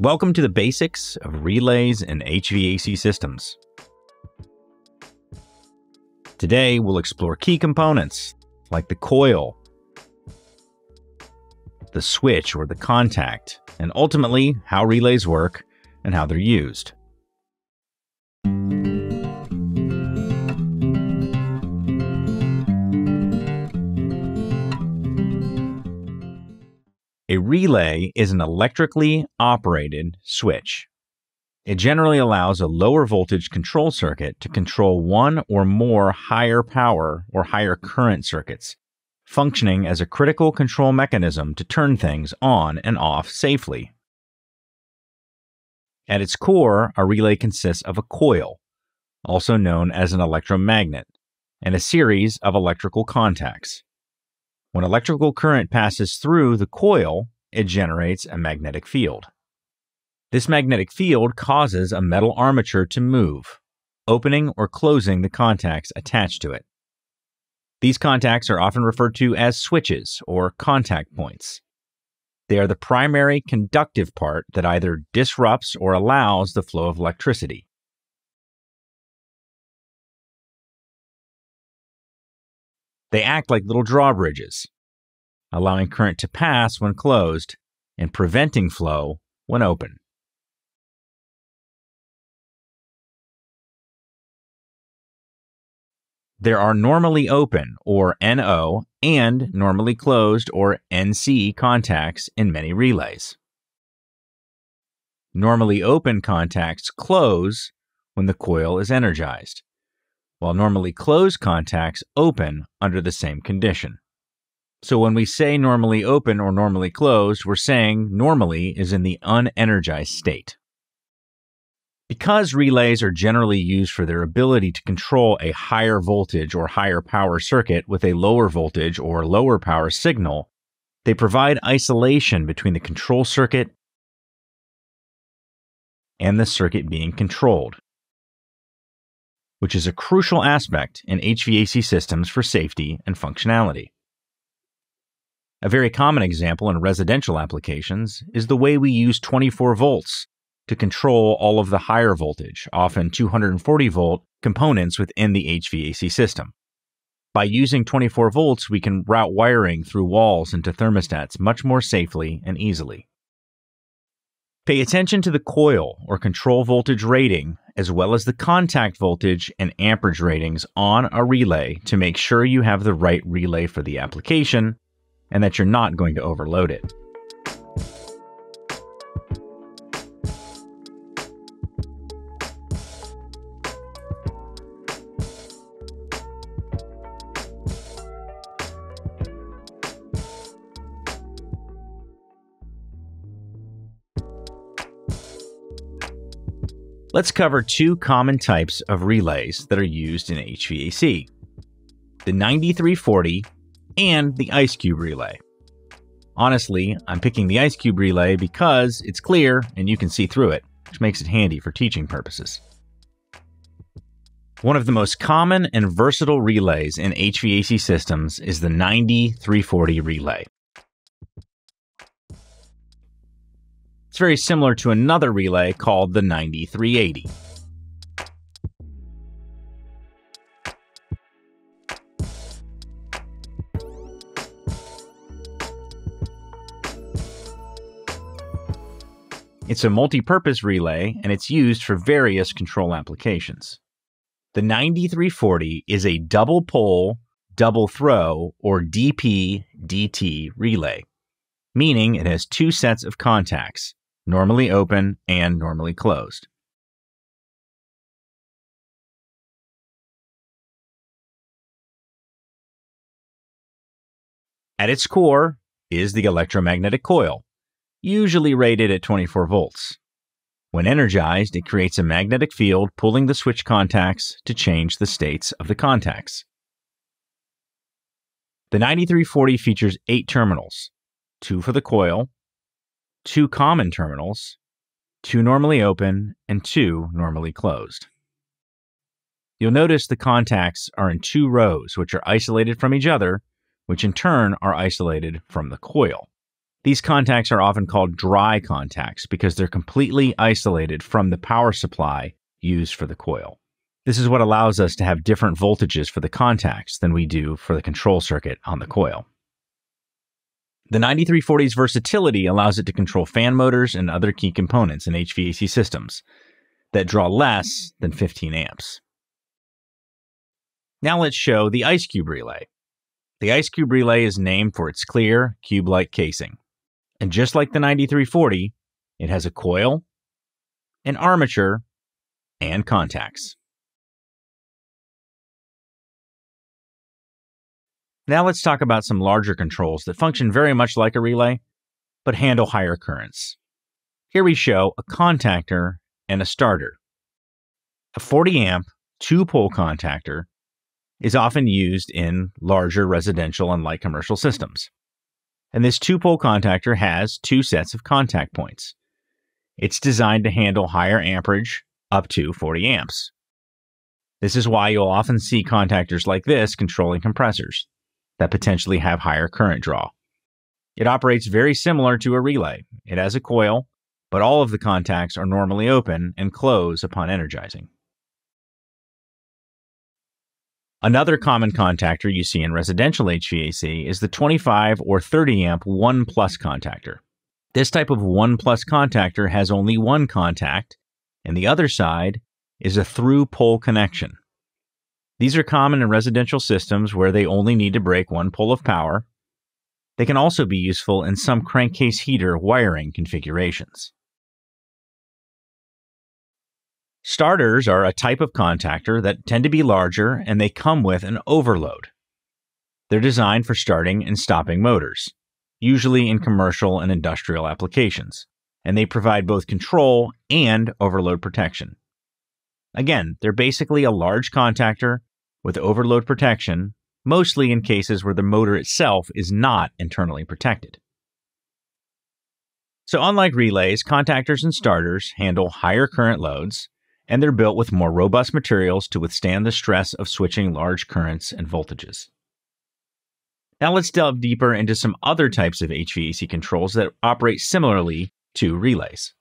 Welcome to the basics of relays and HVAC systems. Today, we'll explore key components like the coil, the switch or the contact, and ultimately how relays work and how they're used. A relay is an electrically operated switch. It generally allows a lower voltage control circuit to control one or more higher power or higher current circuits, functioning as a critical control mechanism to turn things on and off safely. At its core, a relay consists of a coil, also known as an electromagnet, and a series of electrical contacts. When electrical current passes through the coil, it generates a magnetic field. This magnetic field causes a metal armature to move, opening or closing the contacts attached to it. These contacts are often referred to as switches or contact points. They are the primary conductive part that either disrupts or allows the flow of electricity. They act like little drawbridges, allowing current to pass when closed and preventing flow when open. There are normally open or NO and normally closed or NC contacts in many relays. Normally open contacts close when the coil is energized, while normally closed contacts open under the same condition. So when we say normally open or normally closed, we're saying normally is in the unenergized state. Because relays are generally used for their ability to control a higher voltage or higher power circuit with a lower voltage or lower power signal, they provide isolation between the control circuit and the circuit being controlled, which is a crucial aspect in HVAC systems for safety and functionality. A very common example in residential applications is the way we use 24 volts to control all of the higher voltage, often 240 volt, components within the HVAC system. By using 24 volts, we can route wiring through walls into thermostats much more safely and easily. Pay attention to the coil or control voltage rating, as well as the contact voltage and amperage ratings on a relay to make sure you have the right relay for the application and that you're not going to overload it. Let's cover two common types of relays that are used in HVAC the 90-340 and the Ice Cube relay. Honestly, I'm picking the Ice Cube relay because it's clear and you can see through it, which makes it handy for teaching purposes. One of the most common and versatile relays in HVAC systems is the 90-340 relay. It's very similar to another relay called the 90-380. It's a multi-purpose relay and it's used for various control applications. The 90-340 is a double pole, double throw, or DP-DT relay, meaning it has two sets of contacts, normally open and normally closed. At its core is the electromagnetic coil, usually rated at 24 volts. When energized, it creates a magnetic field pulling the switch contacts to change the states of the contacts. The 90-340 features eight terminals two for the coil, two common terminals, two normally open, and two normally closed. You'll notice the contacts are in two rows, which are isolated from each other, which in turn are isolated from the coil. These contacts are often called dry contacts because they're completely isolated from the power supply used for the coil. This is what allows us to have different voltages for the contacts than we do for the control circuit on the coil. The 90-340's versatility allows it to control fan motors and other key components in HVAC systems that draw less than 15 amps. Now let's show the Ice Cube relay. The Ice Cube relay is named for its clear, cube-like casing. And just like the 90-340, it has a coil, an armature, and contacts. Now let's talk about some larger controls that function very much like a relay, but handle higher currents. Here we show a contactor and a starter. A 40 amp, two pole contactor is often used in larger residential and light commercial systems. And this two pole contactor has two sets of contact points. It's designed to handle higher amperage up to 40 amps. This is why you'll often see contactors like this controlling compressors that potentially have higher current draw. It operates very similar to a relay. It has a coil, but all of the contacts are normally open and close upon energizing. Another common contactor you see in residential HVAC is the 25 or 30 amp 1 plus contactor. This type of 1 plus contactor has only one contact, and the other side is a through pole connection. These are common in residential systems where they only need to break one pole of power. They can also be useful in some crankcase heater wiring configurations. Starters are a type of contactor that tend to be larger and they come with an overload. They're designed for starting and stopping motors, usually in commercial and industrial applications, and they provide both control and overload protection. Again, they're basically a large contactor with overload protection, mostly in cases where the motor itself is not internally protected. So, unlike relays, contactors and starters handle higher current loads and they're built with more robust materials to withstand the stress of switching large currents and voltages. Now let's delve deeper into some other types of HVAC controls that operate similarly to relays.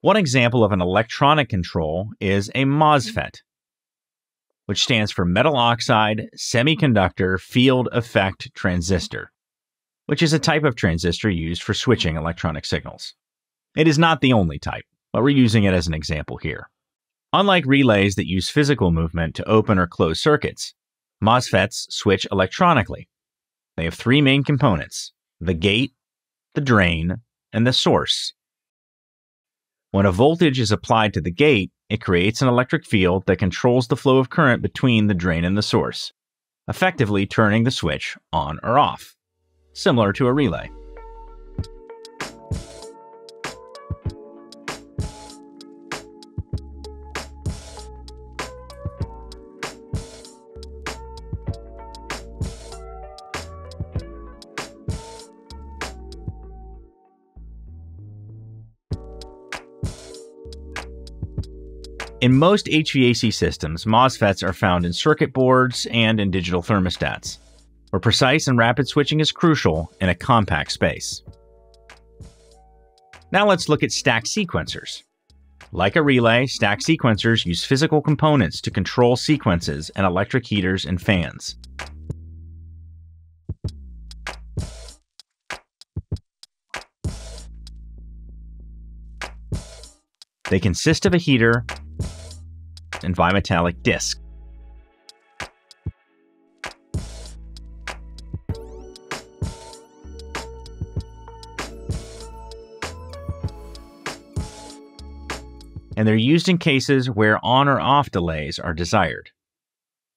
One example of an electronic control is a MOSFET, which stands for metal oxide semiconductor field effect transistor, which is a type of transistor used for switching electronic signals. It is not the only type, but we're using it as an example here. Unlike relays that use physical movement to open or close circuits, MOSFETs switch electronically. They have three main components the gate, the drain, and the source. When a voltage is applied to the gate, it creates an electric field that controls the flow of current between the drain and the source, effectively turning the switch on or off, similar to a relay. In most HVAC systems, MOSFETs are found in circuit boards and in digital thermostats, where precise and rapid switching is crucial in a compact space. Now let's look at stack sequencers. Like a relay, stack sequencers use physical components to control sequences and electric heaters and fans. They consist of a heater and bimetallic disc. and they're used in cases where on or off delays are desired.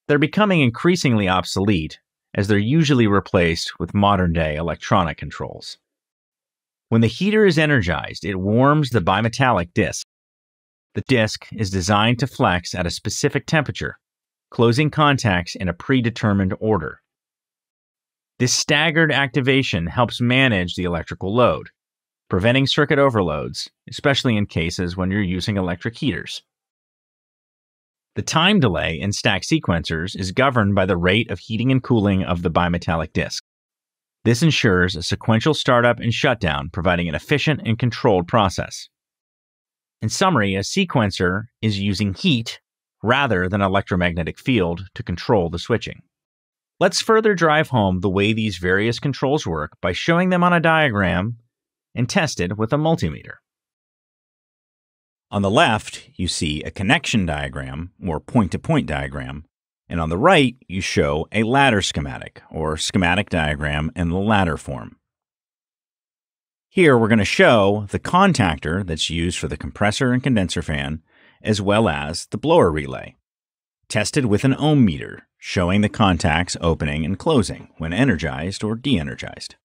They're becoming increasingly obsolete as they're usually replaced with modern day electronic controls. When the heater is energized, it warms the bimetallic disc, the disc is designed to flex at a specific temperature, closing contacts in a predetermined order. This staggered activation helps manage the electrical load, preventing circuit overloads, especially in cases when you're using electric heaters. The time delay in stack sequencers is governed by the rate of heating and cooling of the bimetallic disc. This ensures a sequential startup and shutdown, providing an efficient and controlled process. In summary, a sequencer is using heat rather than electromagnetic field to control the switching. Let's further drive home the way these various controls work by showing them on a diagram and tested with a multimeter. On the left, you see a connection diagram or point to point diagram, and on the right, you show a ladder schematic or schematic diagram in the ladder form. Here, we're going to show the contactor that's used for the compressor and condenser fan, as well as the blower relay, tested with an ohm meter showing the contacts opening and closing when energized or de energized.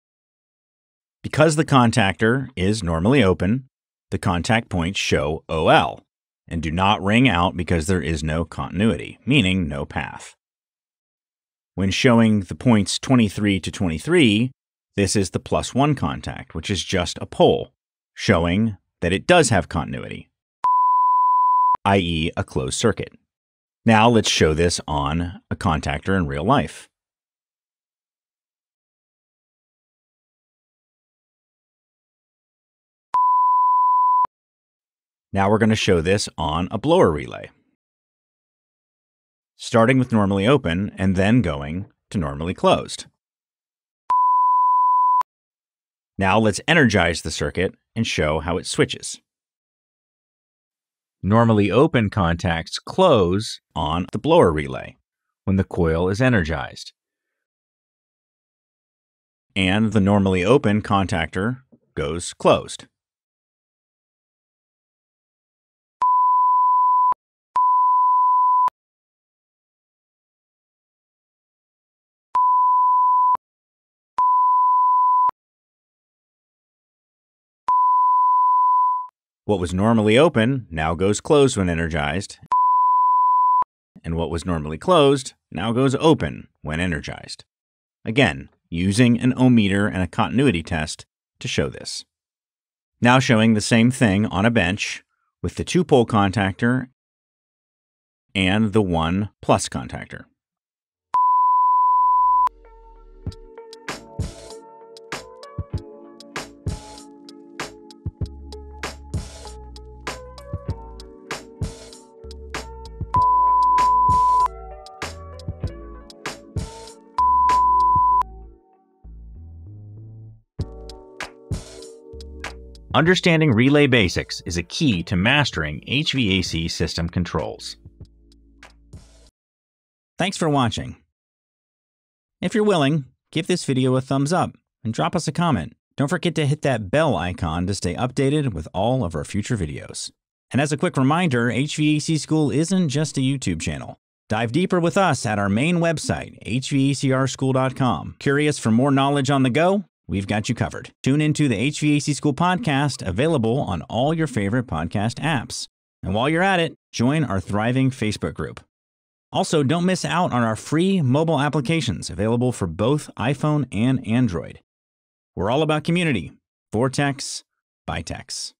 Because the contactor is normally open, the contact points show OL and do not ring out because there is no continuity, meaning no path. When showing the points 23 to 23, this is the plus one contact, which is just a pole, showing that it does have continuity, i.e., a closed circuit. Now let's show this on a contactor in real life. Now we're going to show this on a blower relay. Starting with normally open and then going to normally closed. Now let's energize the circuit and show how it switches. Normally open contacts close on the blower relay when the coil is energized. And the normally open contactor goes closed. What was normally open now goes closed when energized, and what was normally closed now goes open when energized. Again, using an ohm meter and a continuity test to show this. Now showing the same thing on a bench with the two pole contactor and the one plus contactor. Understanding relay basics is a key to mastering HVAC system controls. Thanks for watching. If you're willing, give this video a thumbs up and drop us a comment. Don't forget to hit that bell icon to stay updated with all of our future videos. And as a quick reminder, HVAC School isn't just a YouTube channel. Dive deeper with us at our main website, hvacrschool.com. Curious for more knowledge on the go? We've got you covered. Tune into the HVAC School podcast, available on all your favorite podcast apps. And while you're at it, join our thriving Facebook group. Also, don't miss out on our free mobile applications available for both iPhone and Android. We're all about community. Vortex by Tex.